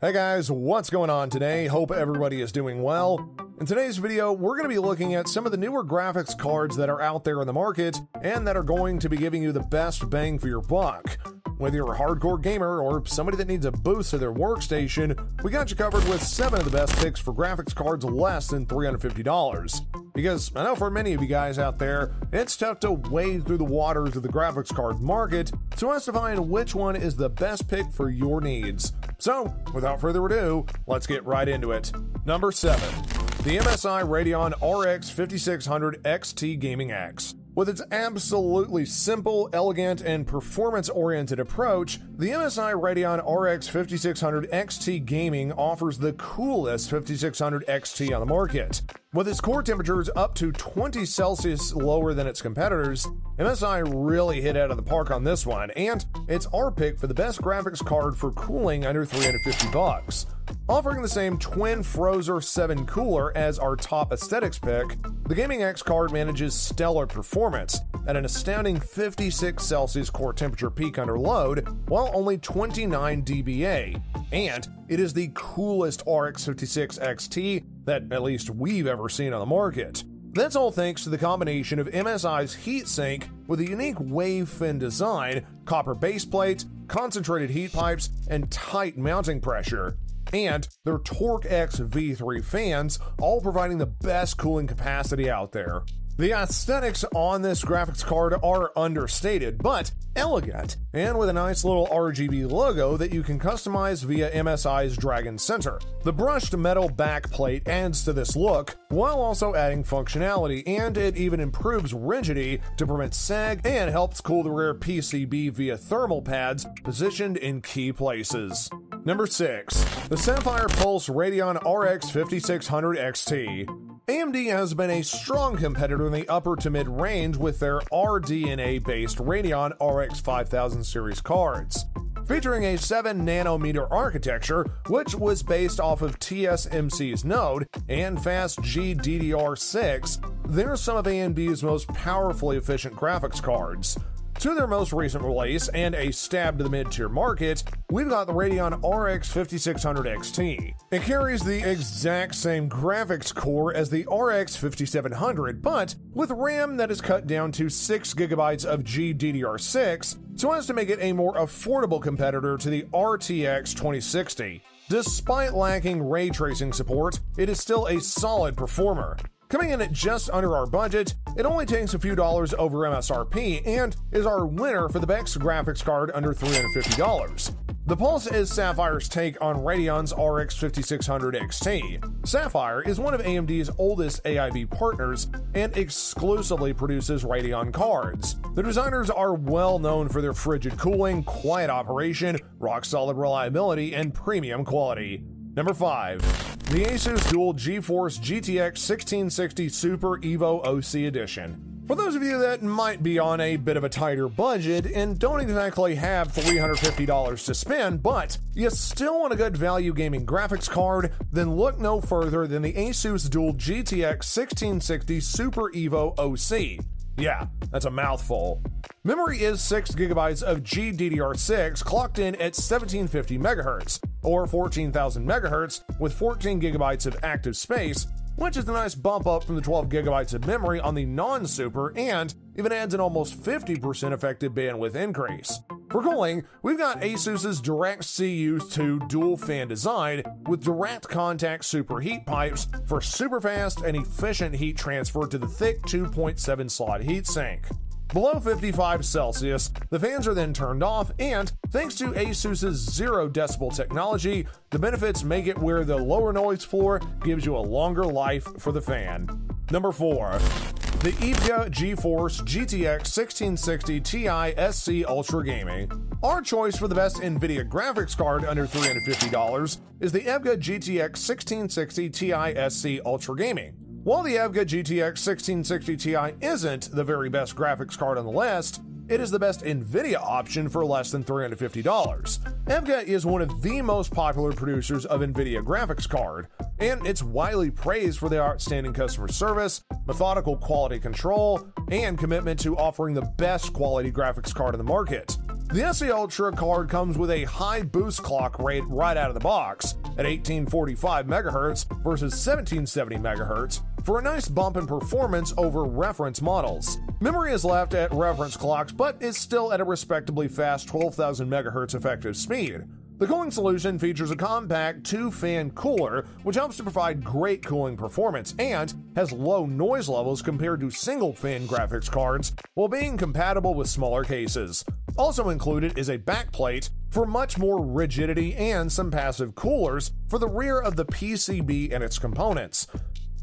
Hey guys, what's going on today? Hope everybody is doing well. In today's video, we're going to be looking at some of the newer graphics cards that are out there in the market and that are going to be giving you the best bang for your buck. Whether you're a hardcore gamer or somebody that needs a boost to their workstation, we got you covered with 7 of the best picks for graphics cards less than $350. Because I know for many of you guys out there, it's tough to wade through the waters of the graphics card market so as to find which one is the best pick for your needs. So, without further ado, let's get right into it. Number 7. The MSI Radeon RX 5600 XT Gaming X. With its absolutely simple, elegant, and performance oriented approach, the MSI Radeon RX 5600 XT Gaming offers the coolest 5600 XT on the market. With its core temperatures up to 20 Celsius lower than its competitors, MSI really hit out of the park on this one, and it's our pick for the best graphics card for cooling under 350 bucks. Offering the same twin Frozr 7 cooler as our top aesthetics pick, the Gaming X card manages stellar performance at an astounding 56 Celsius core temperature peak under load, while only 29 dBA. And it is the coolest RX 56 XT that at least we've ever seen on the market. That's all thanks to the combination of MSI's heatsink with a unique wave fin design, copper base plates, concentrated heat pipes, and tight mounting pressure and their Torque X V3 fans, all providing the best cooling capacity out there. The aesthetics on this graphics card are understated, but elegant, and with a nice little RGB logo that you can customize via MSI's Dragon Center. The brushed metal backplate adds to this look, while also adding functionality, and it even improves rigidity to prevent sag and helps cool the rear PCB via thermal pads positioned in key places. Number 6. The Sapphire Pulse Radeon RX 5600 XT. AMD has been a strong competitor in the upper to mid range with their RDNA based Radeon RX 5000 series cards. Featuring a 7 nanometer architecture, which was based off of TSMC's node and fast GDDR6, they're some of AMD's most powerfully efficient graphics cards. To their most recent release and a stab to the mid tier market, we've got the Radeon RX 5600 XT. It carries the exact same graphics core as the RX 5700, but with RAM that is cut down to 6GB of GDDR6 so as to make it a more affordable competitor to the RTX 2060. Despite lacking ray tracing support, it is still a solid performer. Coming in at just under our budget, it only takes a few dollars over MSRP and is our winner for the best graphics card under $350. The Pulse is Sapphire's take on Radeon's RX 5600 XT. Sapphire is one of AMD's oldest AIB partners and exclusively produces Radeon cards. The designers are well known for their frigid cooling, quiet operation, rock solid reliability, and premium quality. Number 5. The Asus Dual GeForce GTX 1660 Super Evo OC Edition. For those of you that might be on a bit of a tighter budget and don't exactly have $350 to spend, but you still want a good value gaming graphics card, then look no further than the Asus Dual GTX 1660 Super Evo OC. Yeah, that's a mouthful. Memory is 6 gigabytes of GDDR6 clocked in at 1750 MHz, or 14,000 MHz, with 14 gigabytes of active space, which is a nice bump up from the 12 gigabytes of memory on the non super and even adds an almost 50% effective bandwidth increase. For cooling, we've got Asus's Direct CU2 dual fan design with direct contact super heat pipes for super fast and efficient heat transfer to the thick 2.7 slot heatsink. Below 55 Celsius, the fans are then turned off, and thanks to Asus's zero decibel technology, the benefits make it where the lower noise floor gives you a longer life for the fan. Number 4. The EVGA GeForce GTX 1660 Ti SC Ultra Gaming. Our choice for the best NVIDIA graphics card under $350 is the EVGA GTX 1660 Ti SC Ultra Gaming. While the EVGA GTX 1660 Ti isn't the very best graphics card on the list, it is the best NVIDIA option for less than $350. EVGA is one of the most popular producers of NVIDIA graphics card, and it's widely praised for their outstanding customer service, methodical quality control, and commitment to offering the best quality graphics card in the market. The SC Ultra card comes with a high boost clock rate right out of the box at 1845 MHz versus 1770 MHz for a nice bump in performance over reference models. Memory is left at reference clocks but is still at a respectably fast 12,000 MHz effective speed. The cooling solution features a compact two fan cooler, which helps to provide great cooling performance and has low noise levels compared to single fan graphics cards while being compatible with smaller cases. Also included is a backplate for much more rigidity and some passive coolers for the rear of the PCB and its components.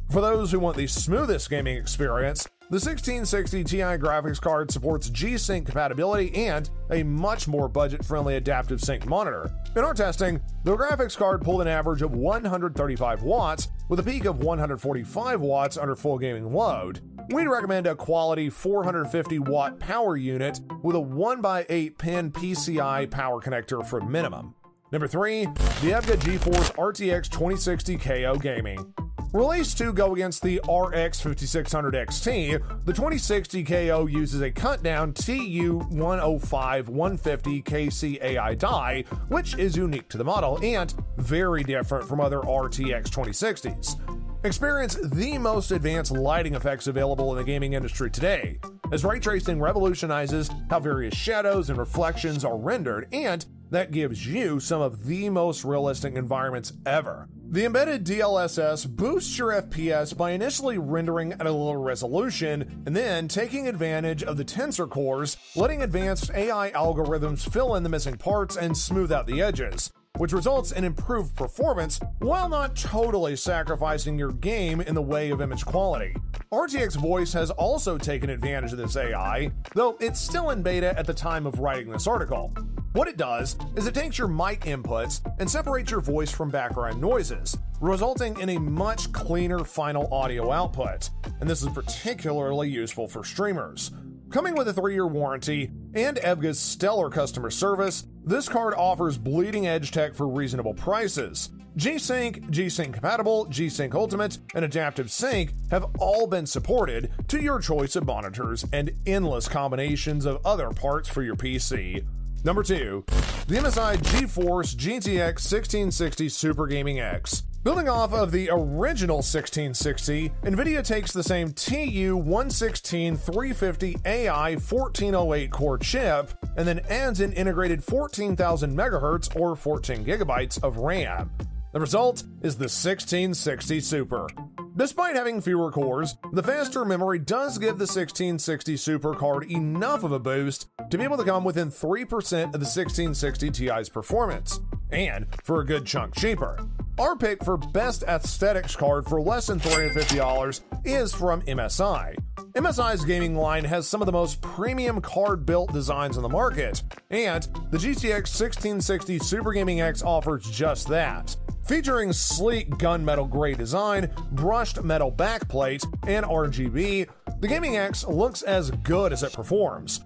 For those who want the smoothest gaming experience, the 1660 Ti graphics card supports G-Sync compatibility and a much more budget-friendly adaptive sync monitor. In our testing, the graphics card pulled an average of 135 watts with a peak of 145 watts under full gaming load. We'd recommend a quality 450 watt power unit with a 1x8 pin PCI power connector for minimum. Number 3, the EVGA GeForce RTX 2060 KO Gaming. Released to go against the RX 5600 XT, the 2060 KO uses a cut down TU 105 150 KC AI die, which is unique to the model and very different from other RTX 2060s. Experience the most advanced lighting effects available in the gaming industry today, as ray tracing revolutionizes how various shadows and reflections are rendered, and that gives you some of the most realistic environments ever. The embedded DLSS boosts your FPS by initially rendering at a lower resolution and then taking advantage of the tensor cores, letting advanced AI algorithms fill in the missing parts and smooth out the edges which results in improved performance while not totally sacrificing your game in the way of image quality. RTX Voice has also taken advantage of this AI, though it's still in beta at the time of writing this article. What it does is it takes your mic inputs and separates your voice from background noises, resulting in a much cleaner final audio output. And this is particularly useful for streamers. Coming with a three year warranty and EVGA's stellar customer service, this card offers bleeding edge tech for reasonable prices. G-Sync, G-Sync Compatible, G-Sync Ultimate, and Adaptive Sync have all been supported to your choice of monitors and endless combinations of other parts for your PC. Number 2. The MSI GeForce GTX 1660 Super Gaming X. Building off of the original 1660, NVIDIA takes the same TU 116 350 AI 1408 core chip and then adds an integrated 14,000 MHz or 14 gigabytes of RAM. The result is the 1660 Super. Despite having fewer cores, the faster memory does give the 1660 Super card enough of a boost to be able to come within 3% of the 1660 Ti's performance, and for a good chunk cheaper. Our pick for best aesthetics card for less than $350 is from MSI. MSI's gaming line has some of the most premium card built designs on the market, and the GTX 1660 Super Gaming X offers just that. Featuring sleek gunmetal gray design, brushed metal backplate, and RGB, the Gaming X looks as good as it performs.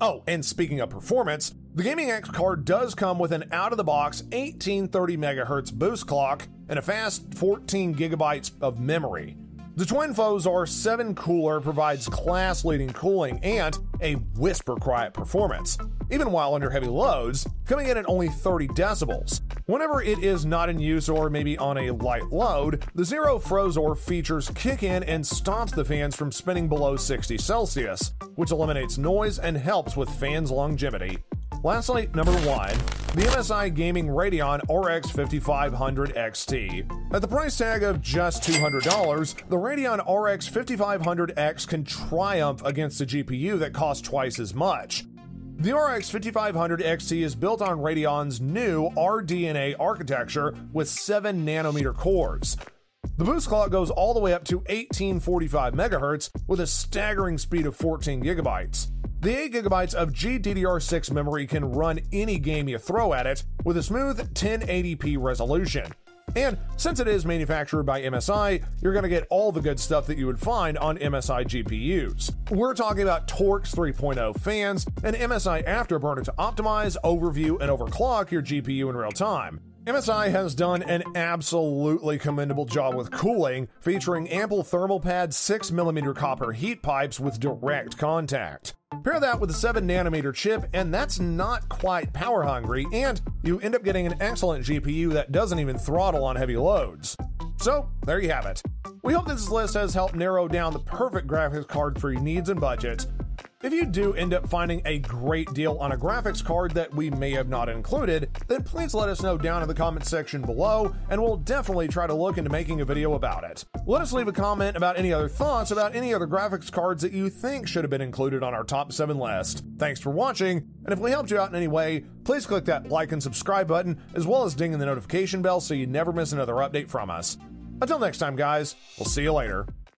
Oh, and speaking of performance, the Gaming X card does come with an out of the box 1830 MHz boost clock and a fast 14 gigabytes of memory. The Twin Frozr 7 cooler provides class leading cooling and a whisper quiet performance, even while under heavy loads, coming in at only 30 decibels. Whenever it is not in use or maybe on a light load, the Zero Frozr features kick in and stops the fans from spinning below 60 Celsius, which eliminates noise and helps with fans' longevity. Lastly, number one, the MSI Gaming Radeon RX 5500 XT. At the price tag of just $200, the Radeon RX 5500X can triumph against a GPU that costs twice as much. The RX 5500 XT is built on Radeon's new RDNA architecture with 7 nanometer cores. The boost clock goes all the way up to 1845 MHz with a staggering speed of 14 gigabytes. The 8 gigabytes of GDDR6 memory can run any game you throw at it with a smooth 1080p resolution. And since it is manufactured by MSI, you're going to get all the good stuff that you would find on MSI GPUs. We're talking about Torx 3.0 fans and MSI Afterburner to optimize, overview, and overclock your GPU in real time. MSI has done an absolutely commendable job with cooling, featuring ample thermal pad 6mm copper heat pipes with direct contact. Pair that with a 7 nanometer chip, and that's not quite power hungry, and you end up getting an excellent GPU that doesn't even throttle on heavy loads. So, there you have it. We hope this list has helped narrow down the perfect graphics card for your needs and budget. If you do end up finding a great deal on a graphics card that we may have not included, then please let us know down in the comment section below, and we'll definitely try to look into making a video about it. Let us leave a comment about any other thoughts about any other graphics cards that you think should have been included on our top 7 list. Thanks for watching, and if we helped you out in any way, please click that like and subscribe button, as well as ding the notification bell so you never miss another update from us. Until next time, guys, we'll see you later.